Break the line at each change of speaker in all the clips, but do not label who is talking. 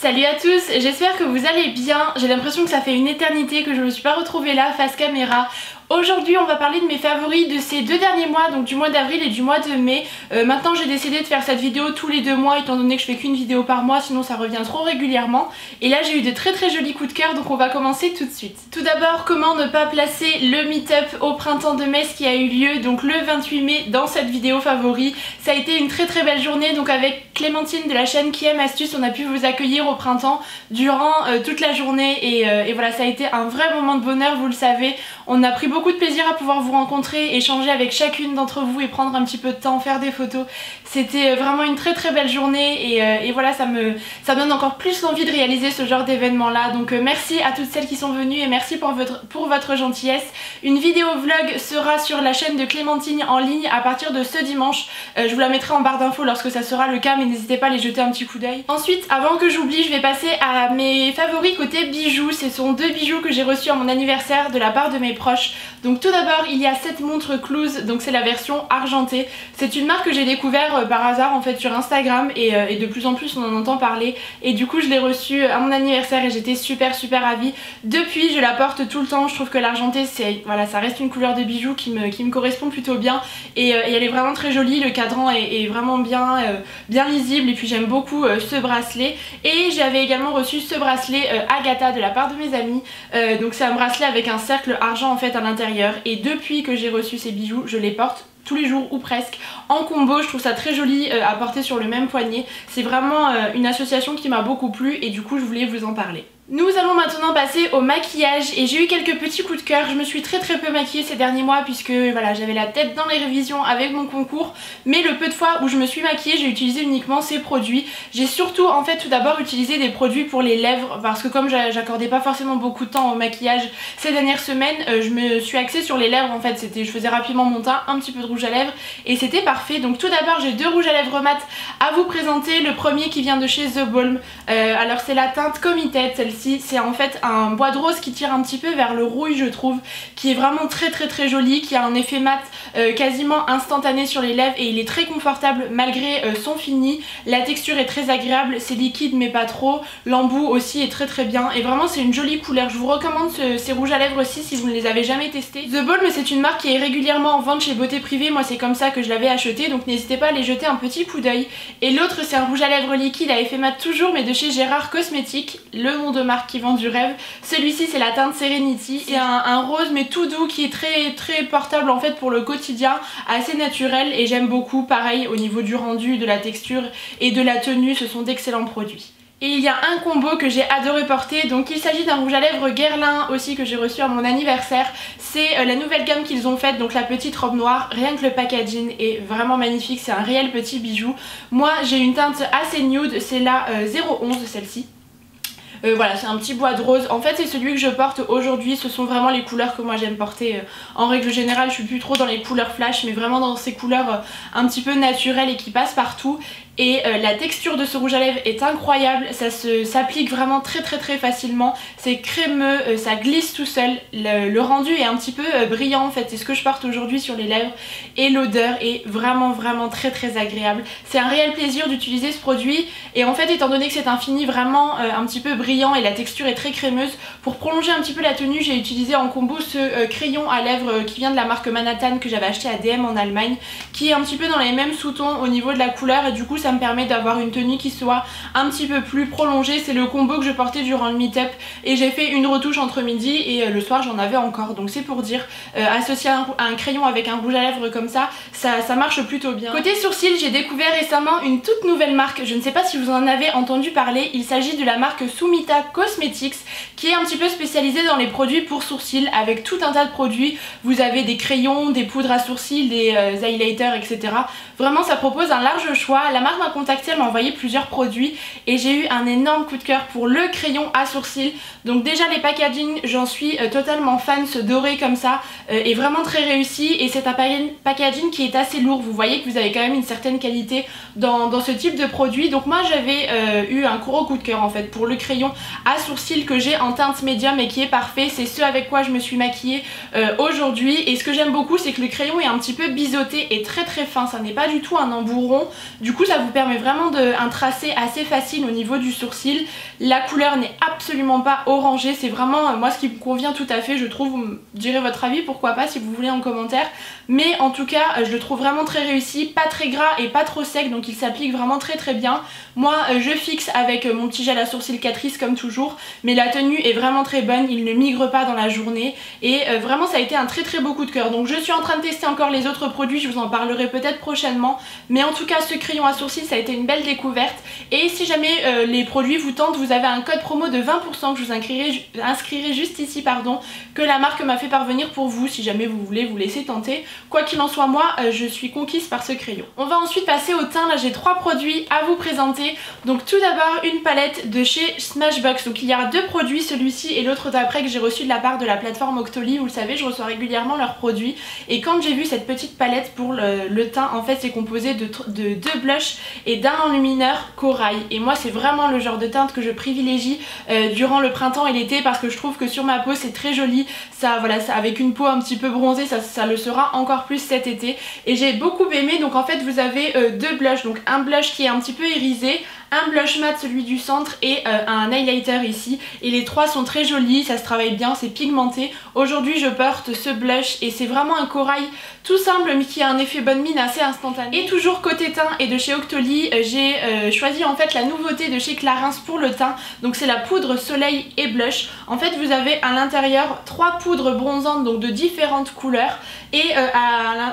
Salut à tous, j'espère que vous allez bien. J'ai l'impression que ça fait une éternité que je ne me suis pas retrouvée là face caméra. Aujourd'hui on va parler de mes favoris de ces deux derniers mois, donc du mois d'avril et du mois de mai. Euh, maintenant j'ai décidé de faire cette vidéo tous les deux mois étant donné que je fais qu'une vidéo par mois sinon ça revient trop régulièrement. Et là j'ai eu de très très jolis coups de cœur donc on va commencer tout de suite. Tout d'abord comment ne pas placer le meet-up au printemps de Metz qui a eu lieu donc le 28 mai dans cette vidéo favori. Ça a été une très très belle journée donc avec Clémentine de la chaîne Qui aime astuce on a pu vous accueillir au printemps durant euh, toute la journée et, euh, et voilà ça a été un vrai moment de bonheur vous le savez. On a pris beaucoup beaucoup de plaisir à pouvoir vous rencontrer, échanger avec chacune d'entre vous et prendre un petit peu de temps, faire des photos. C'était euh, vraiment une très très belle journée et, euh, et, voilà ça me, ça donne encore plus l'envie de réaliser ce genre d'événement là. Donc euh, merci à toutes celles qui sont venues et merci pour votre, pour votre gentillesse. Une vidéo vlog sera sur la chaîne de Clémentine en ligne à partir de ce dimanche. je vous la mettrai en barre d'infos lorsque ça sera le cas mais n'hésitez pas à les jeter un petit coup d'œil. Ensuite avant que j'oublie je vais passer à mes favoris côté bijoux. Ce sont deux bijoux que j'ai reçus à mon anniversaire de la part de mes proches. Donc tout d'abord il y a cette montre Cluse, donc c'est la version argentée. C'est une marque que j'ai découvert euh, par hasard en fait sur Instagram euh, et, de plus en plus on en entend parler. Et du coup je l'ai reçue à mon anniversaire et j'étais super super ravie. Depuis je la porte tout le temps, je trouve que l'argenté c'est voilà ça reste une couleur de bijoux qui me, correspond plutôt bien. Et, euh, elle est vraiment très jolie, le cadran est, vraiment bien, bien lisible. Et puis j'aime beaucoup ce bracelet. Et j'avais également reçu ce bracelet Agatha de la part de mes amis. Donc c'est un bracelet avec un cercle argent en fait à l'intérieur. Et depuis que j'ai reçu ces bijoux je les porte tous les jours ou presque en combo. Je trouve ça très joli euh, à porter sur le même poignet. C'est vraiment euh, une association qui m'a beaucoup plu et du coup je voulais vous en parler nous allons maintenant passer au maquillage et j'ai eu quelques petits coups de cœur. Je me suis très très peu maquillée ces derniers mois puisque voilà j'avais la tête dans les révisions avec mon concours mais le peu de fois où je me suis maquillée j'ai utilisé uniquement ces produits. J'ai surtout en fait tout d'abord utilisé des produits pour les lèvres parce que comme j'accordais pas forcément beaucoup de temps au maquillage ces dernières semaines euh, je me suis axée sur les lèvres en fait. C'était Je faisais rapidement mon teint, un petit peu de rouge à lèvres et c'était parfait. Donc tout d'abord j'ai deux rouges à lèvres mat à vous présenter. Le premier qui vient de chez The Balm. Euh, alors c'est la teinte Committed c'est en fait un bois de rose qui tire un petit peu vers le rouille je trouve, qui est vraiment très très très joli, qui a un effet mat euh, quasiment instantané sur les lèvres et il est très confortable malgré euh, son fini. La texture est très agréable, c'est liquide mais pas trop, l'embout aussi est très très bien et vraiment c'est une jolie couleur. Je vous recommande ces rouges à lèvres aussi si vous ne les avez jamais testés. The Balm c'est une marque qui est régulièrement en vente chez Beauté Privée, moi c'est comme ça que je l'avais acheté donc n'hésitez pas à les jeter un petit coup d'œil. Et l'autre c'est un rouge à lèvres liquide à effet mat toujours mais de chez Gérard Cosmétiques, le nom de marque qui vend du rêve. Celui-ci c'est la teinte Serenity, c'est un, rose mais tout doux qui est très très portable en fait pour le quotidien, assez naturel et j'aime beaucoup. Pareil au niveau du rendu, de la texture et de la tenue, ce sont d'excellents produits. Et il y a un combo que j'ai adoré porter, donc il s'agit d'un rouge à lèvres Guerlain aussi que j'ai reçu à mon anniversaire. C'est euh, la nouvelle gamme qu'ils ont faite, donc la petite robe noire, rien que le packaging est vraiment magnifique, c'est un réel petit bijou. Moi j'ai une teinte assez nude, c'est la 011 euh, celle-ci. Euh, voilà, c'est un petit bois de rose. En fait, c'est celui que je porte aujourd'hui. Ce sont vraiment les couleurs que moi j'aime porter. Euh, en règle générale, je suis plus trop dans les couleurs flash, mais vraiment dans ces couleurs euh, un petit peu naturelles et qui passent partout et euh, la texture de ce rouge à lèvres est incroyable, ça s'applique vraiment très très très facilement, c'est crémeux, euh, ça glisse tout seul, le, rendu est un petit peu euh, brillant en fait, c'est ce que je porte aujourd'hui sur les lèvres. Et l'odeur est vraiment vraiment très très agréable. C'est un réel plaisir d'utiliser ce produit. Et en fait étant donné que c'est un fini vraiment un petit peu brillant et la texture est très crémeuse, pour prolonger un petit peu la tenue j'ai utilisé en combo ce crayon à lèvres qui vient de la marque Manhattan que j'avais acheté à DM en Allemagne, qui est un petit peu dans les mêmes sous-tons au niveau de la couleur. Et du coup ça ça me permet d'avoir une tenue qui soit un petit peu plus prolongée. C'est le combo que je portais durant le meet-up et j'ai fait une retouche entre midi et euh, le soir j'en avais encore. Donc c'est pour dire, euh, associer un, crayon avec un rouge à lèvres comme ça, ça, ça marche plutôt bien. Côté sourcils, j'ai découvert récemment une toute nouvelle marque. Je ne sais pas si vous en avez entendu parler. Il s'agit de la marque Sumita Cosmetics qui est un petit peu spécialisée dans les produits pour sourcils avec tout un tas de produits. Vous avez des crayons, des poudres à sourcils, des euh, highlighters, etc. Vraiment ça propose un large choix. La marque m'a contacté, elle m'a envoyé plusieurs produits et j'ai eu un énorme coup de cœur pour le crayon à sourcils. Donc déjà les packaging, j'en suis euh, totalement fan, ce doré comme ça euh, est vraiment très réussi et c'est un packaging qui est assez lourd. Vous voyez que vous avez quand même une certaine qualité dans, ce type de produit. Donc moi j'avais euh, eu un gros coup de cœur en fait pour le crayon à sourcils que j'ai en teinte médium et qui est parfait. C'est ce avec quoi je me suis maquillée aujourd'hui et ce que j'aime beaucoup c'est que le crayon est un petit peu biseauté et très très fin. Ça n'est pas du tout un embout rond. Du coup ça vous vous permet vraiment de, un tracé assez facile au niveau du sourcil. La couleur n'est absolument pas orangée, c'est vraiment moi ce qui me convient tout à fait, je trouve, vous me direz votre avis, pourquoi pas si vous voulez en commentaire. Mais en tout cas, je le trouve vraiment très réussi, pas très gras et pas trop sec, donc il s'applique vraiment très très bien. Moi, je fixe avec mon petit gel à sourcils Catrice comme toujours, mais la tenue est vraiment très bonne, il ne migre pas dans la journée et vraiment ça a été un très très beau coup de cœur. Donc je suis en train de tester encore les autres produits, je vous en parlerai peut-être prochainement, mais en tout cas ce crayon à sourcils ça a été une belle découverte et si jamais euh, les produits vous tentent, vous avez un code promo de 20% que je vous inscrirai, juste ici pardon, que la marque m'a fait parvenir pour vous si jamais vous voulez vous laisser tenter. Quoi qu'il en soit moi, euh, je suis conquise par ce crayon. On va ensuite passer au teint, là j'ai trois produits à vous présenter. Donc tout d'abord une palette de chez Smashbox, donc il y a deux produits, celui-ci et l'autre d'après que j'ai reçu de la part de la plateforme Octoly, vous le savez je reçois régulièrement leurs produits et quand j'ai vu cette petite palette pour le, teint en fait c'est composé de, deux blushs et d'un enlumineur corail. Et moi c'est vraiment le genre de teinte que je privilégie euh, durant le printemps et l'été parce que je trouve que sur ma peau c'est très joli. Ça voilà ça, avec une peau un petit peu bronzée ça, le sera encore plus cet été. Et j'ai beaucoup aimé donc en fait vous avez euh, deux blushs. Donc un blush qui est un petit peu irisé un blush mat celui du centre et euh, un highlighter ici et les trois sont très jolis, ça se travaille bien, c'est pigmenté. Aujourd'hui je porte ce blush et c'est vraiment un corail tout simple mais qui a un effet bonne mine assez instantané. Et toujours côté teint et de chez Octoly, euh, j'ai euh, choisi en fait la nouveauté de chez Clarins pour le teint. Donc c'est la poudre soleil et blush. En fait vous avez à l'intérieur trois poudres bronzantes donc de différentes couleurs et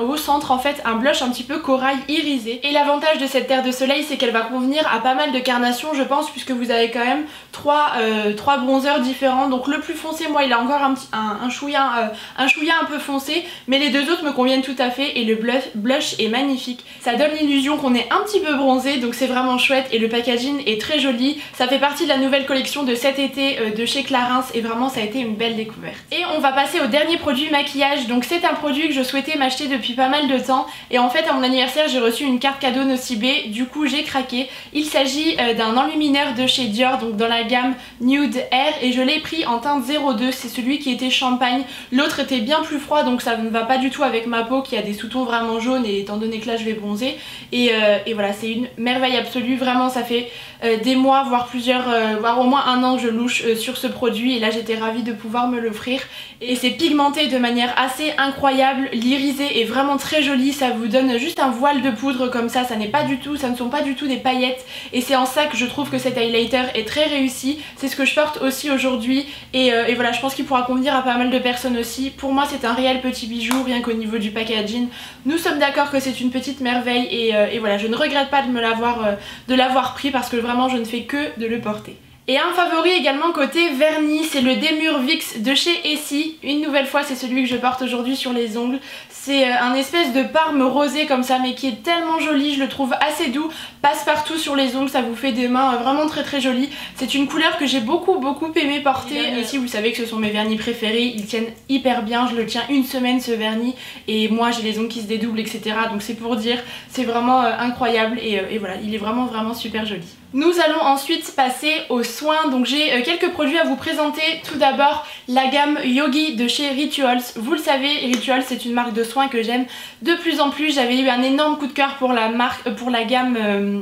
au centre en fait un blush un petit peu corail irisé. Et l'avantage de cette terre de soleil c'est qu'elle va convenir à pas mal de carnations je pense puisque vous avez quand même trois, euh, trois bronzers différents. Donc le plus foncé moi il a encore un, petit, un, un, chouïa, euh, un chouïa un peu foncé mais les deux autres me conviennent tout à fait et le blush, blush est magnifique. Ça donne l'illusion qu'on est un petit peu bronzé donc c'est vraiment chouette et le packaging est très joli. Ça fait partie de la nouvelle collection de cet été euh, de chez Clarins et vraiment ça a été une belle découverte. Et on va passer au dernier produit maquillage. Donc c'est un produit que je souhaitais m'acheter depuis pas mal de temps et en fait à mon anniversaire j'ai reçu une carte cadeau Nocibé du coup j'ai craqué. Il s'agit s'agit euh, d'un enlumineur de chez Dior, donc dans la gamme Nude Air, et je l'ai pris en teinte 02, c'est celui qui était champagne. L'autre était bien plus froid, donc ça ne va pas du tout avec ma peau qui a des sous-tons vraiment jaunes, et étant donné que là je vais bronzer. Et, euh, voilà, c'est une merveille absolue, vraiment ça fait euh, des mois, voire plusieurs, voire au moins un an que je louche sur ce produit, et là j'étais ravie de pouvoir me l'offrir. Et c'est pigmenté de manière assez incroyable, l'irisé est vraiment très joli, ça vous donne juste un voile de poudre comme ça, ça n'est pas du tout, ça ne sont pas du tout des paillettes, et c'est en ça que je trouve que cet highlighter est très réussi. C'est ce que je porte aussi aujourd'hui euh, et, voilà je pense qu'il pourra convenir à pas mal de personnes aussi. Pour moi c'est un réel petit bijou rien qu'au niveau du packaging. Nous sommes d'accord que c'est une petite merveille et, euh, voilà je ne regrette pas euh, de l'avoir pris parce que vraiment je ne fais que de le porter. Et un favori également côté vernis, c'est le Demure Vix de chez Essie. Une nouvelle fois, c'est celui que je porte aujourd'hui sur les ongles. C'est euh, un espèce de parme rosé comme ça, mais qui est tellement joli, je le trouve assez doux. Passe partout sur les ongles, ça vous fait des mains euh, vraiment très très jolies. C'est une couleur que j'ai beaucoup beaucoup aimé porter. Ici, vous savez que ce sont mes vernis préférés, ils tiennent hyper bien. Je le tiens une semaine ce vernis et moi j'ai les ongles qui se dédoublent, etc. Donc c'est pour dire, c'est vraiment euh, incroyable et, et voilà, il est vraiment vraiment super joli. Nous allons ensuite passer aux soins, donc j'ai euh, quelques produits à vous présenter. Tout d'abord la gamme Yogi de chez Rituals. Vous le savez, Rituals c'est une marque de soins que j'aime de plus en plus. J'avais eu un énorme coup de cœur pour la marque, euh, pour la gamme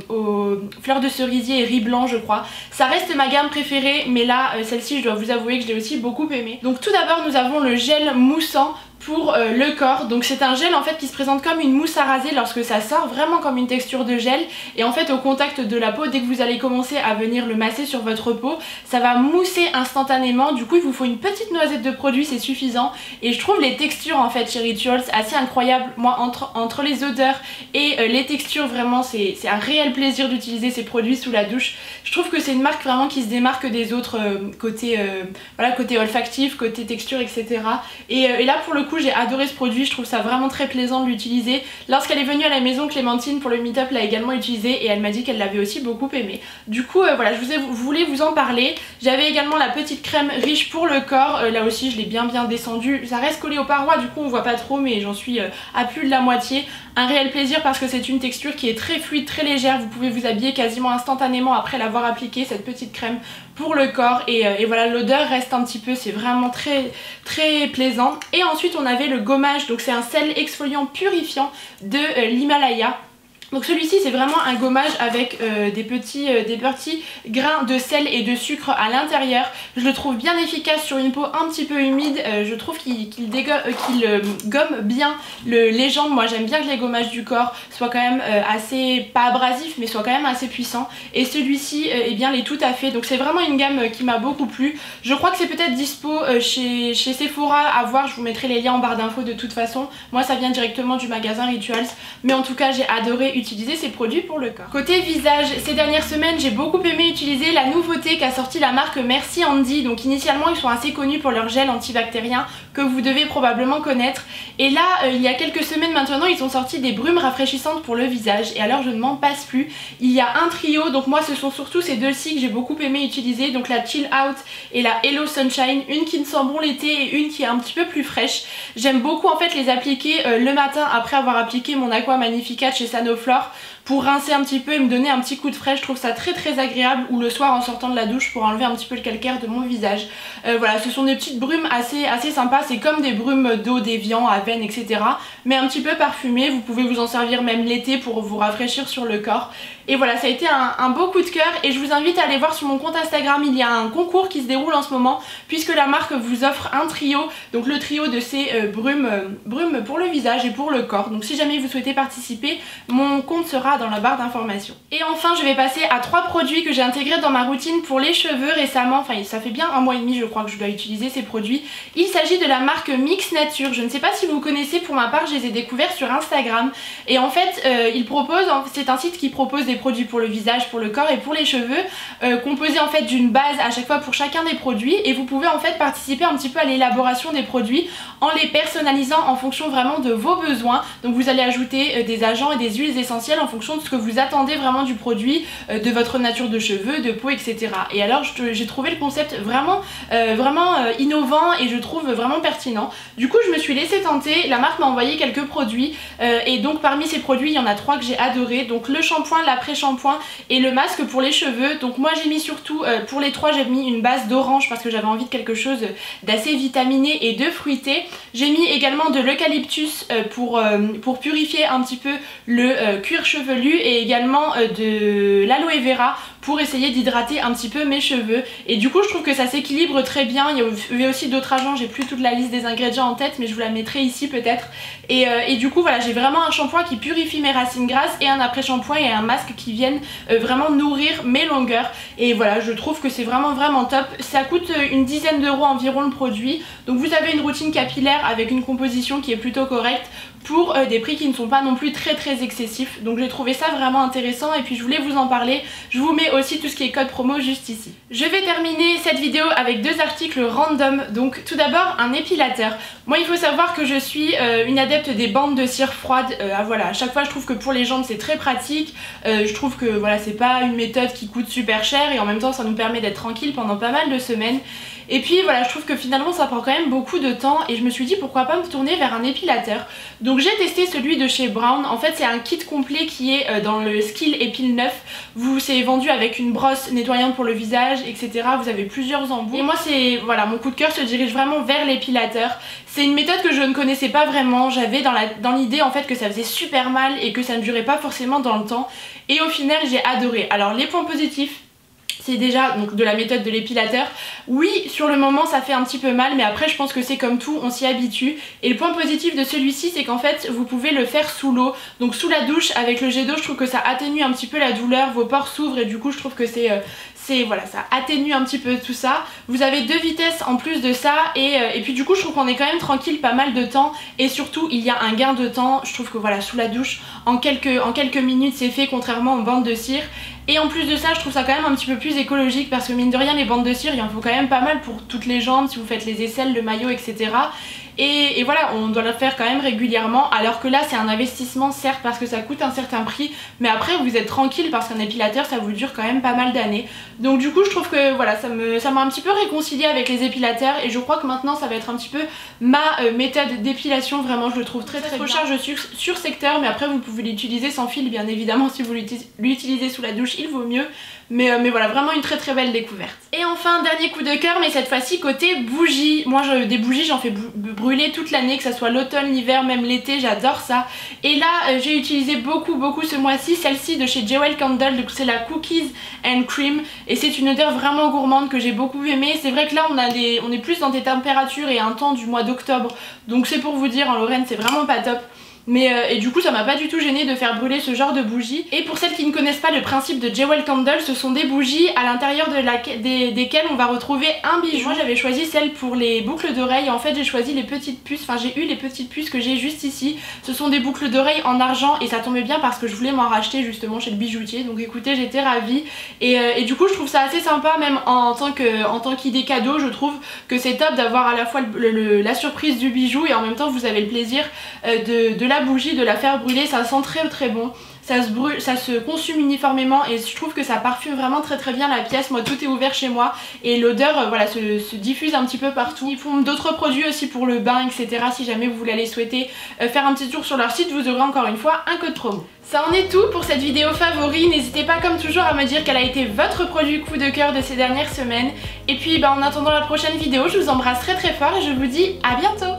euh, fleurs de cerisier et riz blanc je crois. Ça reste ma gamme préférée mais là celle-ci je dois vous avouer que je l'ai aussi beaucoup aimée. Donc tout d'abord nous avons le gel moussant pour euh, le corps. Donc c'est un gel en fait qui se présente comme une mousse à raser lorsque ça sort, vraiment comme une texture de gel. Et en fait au contact de la peau, dès que vous allez commencer à venir le masser sur votre peau, ça va mousser instantanément. Du coup il vous faut une petite noisette de produit, c'est suffisant. Et je trouve les textures en fait chez Rituals assez incroyables. Moi entre, entre les odeurs et euh, les textures vraiment c'est un réel plaisir d'utiliser ces produits sous la douche. Je trouve que c'est une marque vraiment qui se démarque des autres euh, côté, voilà, côté olfactif, côté texture etc. Et, et là pour le coup j'ai adoré ce produit, je trouve ça vraiment très plaisant de l'utiliser. Lorsqu'elle est venue à la maison, Clémentine pour le meet-up l'a également utilisé et elle m'a dit qu'elle l'avait aussi beaucoup aimé. Du coup euh, voilà, je vous ai, voulais vous en parler. J'avais également la petite crème riche pour le corps, euh, là aussi je l'ai bien bien descendu. Ça reste collé aux parois, du coup on voit pas trop mais j'en suis euh, à plus de la moitié. Un réel plaisir parce que c'est une texture qui est très fluide, très légère, vous pouvez vous habiller quasiment instantanément après l'avoir appliqué cette petite crème pour le corps et, et voilà l'odeur reste un petit peu, c'est vraiment très très plaisant. Et ensuite on avait le gommage, donc c'est un sel exfoliant purifiant de euh, l'Himalaya Donc celui-ci c'est vraiment un gommage avec euh, des, petits, euh, des petits grains de sel et de sucre à l'intérieur. Je le trouve bien efficace sur une peau un petit peu humide. Euh, je trouve qu'il gomme bien le, les jambes. Moi j'aime bien que les gommages du corps soient quand même assez, pas abrasifs mais soient quand même assez puissants. Et celui-ci eh bien l'est tout à fait. Donc c'est vraiment une gamme qui m'a beaucoup plu. Je crois que c'est peut-être dispo chez, chez Sephora à voir. Je vous mettrai les liens en barre d'infos de toute façon. Moi ça vient directement du magasin Rituals. Mais en tout cas j'ai adoré utiliser ces produits pour le corps. Côté visage, ces dernières semaines j'ai beaucoup aimé utiliser la nouveauté qu'a sorti la marque Merci Andy. Donc initialement ils sont assez connus pour leur gel antibactérien que vous devez probablement connaître. Et là euh, il y a quelques semaines maintenant ils ont sorti des brumes rafraîchissantes pour le visage. Et alors je ne m'en passe plus. Il y a un trio, donc moi ce sont surtout ces deux-ci que j'ai beaucoup aimé utiliser. Donc la Chill Out et la Hello Sunshine. Une qui ne sent bon l'été et une qui est un petit peu plus fraîche. J'aime beaucoup en fait les appliquer euh, le matin après avoir appliqué mon Aqua Magnificat chez Sanofi pour rincer un petit peu et me donner un petit coup de frais. Je trouve ça très très agréable ou le soir en sortant de la douche pour enlever un petit peu le calcaire de mon visage. Euh, voilà, ce sont des petites brumes assez, assez sympas. C'est comme des brumes d'eau, d'évian, veine, etc. Mais un petit peu parfumées. Vous pouvez vous en servir même l'été pour vous rafraîchir sur le corps. Et voilà, ça a été un, beau coup de cœur et je vous invite à aller voir sur mon compte Instagram, il y a un concours qui se déroule en ce moment puisque la marque vous offre un trio, donc le trio de ces euh, euh, brumes pour le visage et pour le corps. Donc si jamais vous souhaitez participer, mon compte sera dans la barre d'informations. Et enfin, je vais passer à trois produits que j'ai intégrés dans ma routine pour les cheveux récemment, enfin ça fait bien un mois et demi je crois que je dois utiliser ces produits. Il s'agit de la marque Mix Nature, je ne sais pas si vous connaissez, pour ma part je les ai découverts sur Instagram et en fait euh, ils c'est un site qui propose des produits pour le visage, pour le corps et pour les cheveux, euh, composés en fait d'une base à chaque fois pour chacun des produits et vous pouvez en fait participer un petit peu à l'élaboration des produits en les personnalisant en fonction vraiment de vos besoins. Donc vous allez ajouter euh, des agents et des huiles essentielles en fonction de ce que vous attendez vraiment du produit, euh, de votre nature de cheveux, de peau, etc. Et alors j'ai trouvé le concept vraiment, vraiment innovant et je trouve vraiment pertinent. Du coup je me suis laissé tenter, la marque m'a envoyé quelques produits et donc parmi ces produits il y en a trois que j'ai adoré. Donc le shampoing, l'après-shampoing et le masque pour les cheveux. Donc moi j'ai mis surtout, pour les trois j'ai mis une base d'orange parce que j'avais envie de quelque chose d'assez vitaminé et de fruité. J'ai mis également de l'eucalyptus euh, pour, euh, pour purifier un petit peu le euh, cuir chevelu et également de l'aloe vera pour essayer d'hydrater un petit peu mes cheveux. Et du coup je trouve que ça s'équilibre très bien. Il y a aussi d'autres agents. J'ai plus toute la liste des ingrédients en tête mais je vous la mettrai ici peut-être. Et, et, du coup voilà j'ai vraiment un shampoing qui purifie mes racines grasses et un après shampoing et un masque qui viennent vraiment nourrir mes longueurs. Et voilà je trouve que c'est vraiment vraiment top. Ça coûte une dizaine d'euros environ le produit. Donc vous avez une routine capillaire avec une composition qui est plutôt correcte pour euh, des prix qui ne sont pas non plus très très excessifs. Donc j'ai trouvé ça vraiment intéressant et puis je voulais vous en parler. Je vous mets aussi tout ce qui est code promo juste ici. Je vais terminer cette vidéo avec deux articles random. Donc tout d'abord un épilateur. Moi il faut savoir que je suis euh, une adepte des bandes de cire froide. Euh, ah, voilà, à chaque fois je trouve que pour les jambes c'est très pratique. je trouve que voilà c'est pas une méthode qui coûte super cher et en même temps ça nous permet d'être tranquille pendant pas mal de semaines. Et puis voilà, je trouve que finalement ça prend quand même beaucoup de temps et je me suis dit pourquoi pas me tourner vers un épilateur. Donc j'ai testé celui de chez Brown. En fait c'est un kit complet qui est euh, dans le Skill Epile 9. Vous c'est vendu avec une brosse nettoyante pour le visage, etc. Vous avez plusieurs embouts. Et moi c'est voilà, mon coup de cœur se dirige vraiment vers l'épilateur. C'est une méthode que je ne connaissais pas vraiment. J'avais dans l'idée en fait que ça faisait super mal et que ça ne durait pas forcément dans le temps. Et au final j'ai adoré. Alors les points positifs c'est déjà donc de la méthode de l'épilateur. Oui, sur le moment ça fait un petit peu mal, mais après je pense que c'est comme tout, on s'y habitue. Et le point positif de celui-ci, c'est qu'en fait vous pouvez le faire sous l'eau. Donc sous la douche, avec le jet d'eau, je trouve que ça atténue un petit peu la douleur, vos pores s'ouvrent et du coup je trouve que c'est euh, voilà ça atténue un petit peu tout ça. Vous avez deux vitesses en plus de ça et, euh, et puis du coup je trouve qu'on est quand même tranquille pas mal de temps et surtout il y a un gain de temps. Je trouve que voilà sous la douche en quelques, en quelques minutes c'est fait contrairement aux bandes de cire. Et en plus de ça je trouve ça quand même un petit peu plus écologique parce que mine de rien les bandes de cire il en faut quand même pas mal pour toutes les jambes. Si vous faites les aisselles, le maillot etc et, voilà, on doit le faire quand même régulièrement alors que là c'est un investissement certes parce que ça coûte un certain prix mais après vous êtes tranquille parce qu'un épilateur ça vous dure quand même pas mal d'années. Donc du coup je trouve que voilà ça m'a ça un petit peu réconcilié avec les épilateurs et je crois que maintenant ça va être un petit peu ma euh, méthode d'épilation vraiment je le trouve très très recharge sur, sur secteur mais après vous pouvez l'utiliser sans fil bien évidemment si vous l'utilisez sous la douche il vaut mieux Mais, euh, mais voilà, vraiment une très très belle découverte. Et enfin, dernier coup de cœur, mais cette fois-ci côté bougies. Moi, je, des bougies, j'en fais brûler toute l'année, que ce soit l'automne, l'hiver, même l'été, j'adore ça. Et là, euh, j'ai utilisé beaucoup beaucoup ce mois-ci, celle-ci de chez Jewel Candle, donc c'est la Cookies and Cream. Et c'est une odeur vraiment gourmande que j'ai beaucoup aimé. C'est vrai que là, on est plus dans des températures et un temps du mois d'octobre. Donc c'est pour vous dire, en Lorraine, c'est vraiment pas top. Mais euh, et du coup ça m'a pas du tout gêné de faire brûler ce genre de bougies. Et pour celles qui ne connaissent pas le principe de Jewel Candle, ce sont des bougies à l'intérieur de des, desquelles on va retrouver un bijou. j'avais choisi celle pour les boucles d'oreilles. En fait j'ai choisi les petites puces, enfin j'ai eu les petites puces que j'ai juste ici. Ce sont des boucles d'oreilles en argent et ça tombait bien parce que je voulais m'en racheter justement chez le bijoutier. Donc écoutez j'étais ravie. Et, euh, et, du coup je trouve ça assez sympa même en, tant qu'idée cadeau. Je trouve que c'est top d'avoir à la fois la surprise du bijou et en même temps vous avez le plaisir euh, de, de la bougie, de la faire brûler, ça sent très très bon. Ça se, brûle, ça se consume uniformément et je trouve que ça parfume vraiment très très bien la pièce. Moi tout est ouvert chez moi et l'odeur euh, voilà, se, diffuse un petit peu partout. Ils font d'autres produits aussi pour le bain etc. Si jamais vous voulez aller souhaiter euh, faire un petit tour sur leur site, vous aurez encore une fois un code promo. Ça en est tout pour cette vidéo favori, n'hésitez pas comme toujours à me dire quel a été votre produit coup de cœur de ces dernières semaines. Et puis bah, en attendant la prochaine vidéo, je vous embrasse très très fort et je vous dis à bientôt